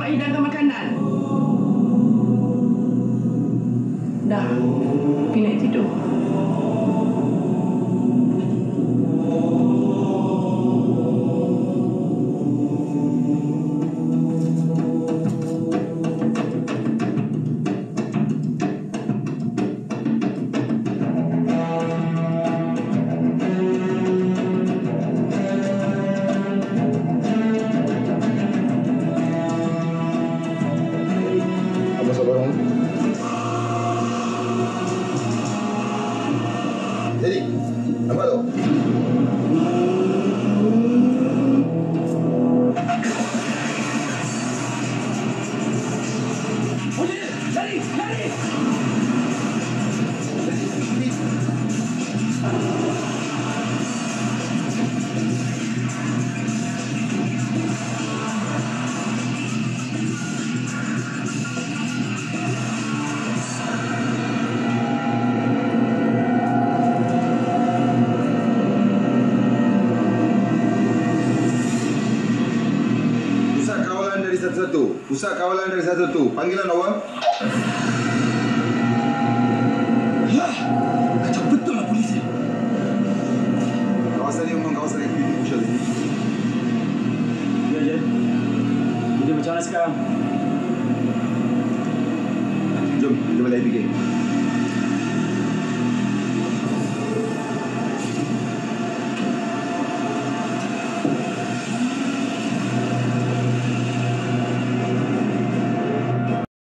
Mak hidangkan makanan. Dah, pergi naik tidur. Eric, Amado. ¡Oye! ¡Larry! ¡Larry! satu. Pusat kawalan dari satu tu. Panggilan awal Hah? Kacau betul lah polis Kawasan ni memang kawasan yang kini Pusat ni Ya, ya. je Jadi macam mana sekarang? Jom Kita balik fikir.